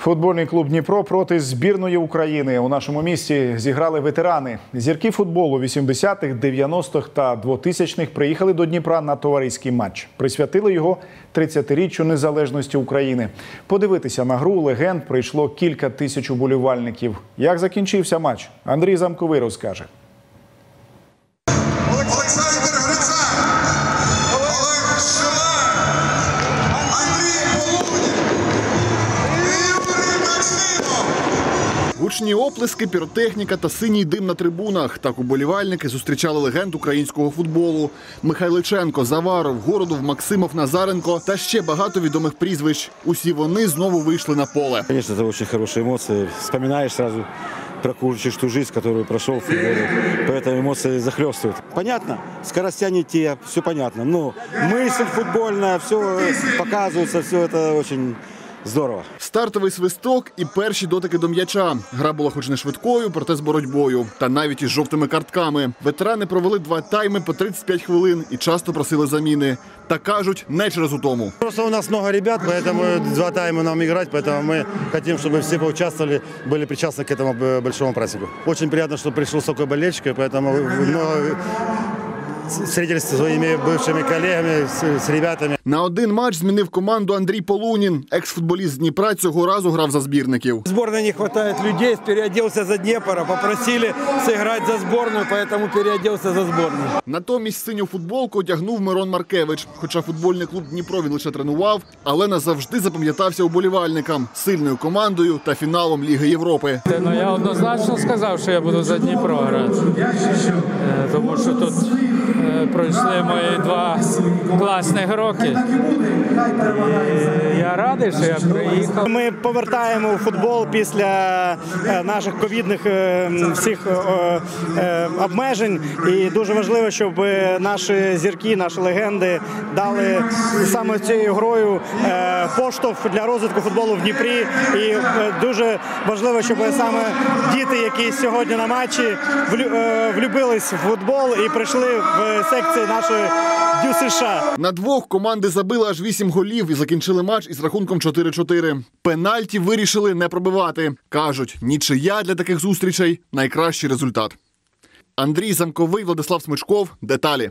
Футбольний клуб Дніпро проти збірної України у нашому місті зіграли ветерани. Зірки футболу 80-х, 90-х та 2000-х приїхали до Дніпра на товариський матч. Присвятили його 30-річчю незалежності України. Подивитися на гру легенд прийшло кілька тисяч уболівальників. Як закінчився матч? Андрій Замковий розкаже. Гучні оплески, піротехніка та синій дим на трибунах. Так уболівальники зустрічали легенд українського футболу. Михайличенко, Заваров, Городов, Максимов, Назаренко та ще багато відомих прізвищ. Усі вони знову вийшли на поле. Конечно, это очень хорошие эмоции. Вспоминаешь сразу, прокручиваешь ту жизнь, которую прошел в футболе. Поэтому эмоции захлестывают. Понятно, скоростя не те, все понятно. Но мысль футбольная, все показывается, все это очень здорово. Стартовий свисток і перші дотики до м'яча. Гра була хоч не швидкою, проте з боротьбою. Та навіть із жовтими картками. Ветерани провели два тайми по 35 хвилин і часто просили заміни. Та кажуть, не через утому. Просто у нас много ребят, поэтому два тайма нам играть, поэтому мы хотим, чтобы все поучаствовали, были причастны к этому э, большому празднику. Очень приятно, что пришел столько болельщиков, поэтому много встретились со своими бывшими коллегами, с, с ребятами. На один матч змінив команду Андрій Полунін. Екс-футболіст з Дніпра цього разу грав за збірників. В сборной не хватает людей, переоделся за Днепра, попросили сыграть за сборную, поэтому переоделся за сборную. Натомість синю футболку одягнув Мирон Маркевич. Хоча футбольний клуб Дніпро він лише тренував, але назавжди запам'ятався уболівальникам, сильною командою та фіналом Ліги Європи. Ну я однозначно сказав, що я буду за Дніпро грати. Е, Тому що тут е, пройшли мої два класних роки. І я радий, що я приїхав. Ми повертаємо футбол після е, наших ковідних е, всіх е, е, обмежень. І дуже важливо, щоб наші зірки, наші легенди дали саме цією грою е, поштовх для розвитку футболу в Дніпрі. І е, дуже важливо, щоб саме діти, які сьогодні на матчі, влю- е, влюбились в футбол і прийшли в секції нашої ДЮСШ. На двох команди забили аж вісім голів і закінчили матч із рахунком 4-4. Пенальті вирішили не пробивати. Кажуть, нічия для таких зустрічей найкращий результат. Андрій Замковий, Владислав Смичков. Деталі.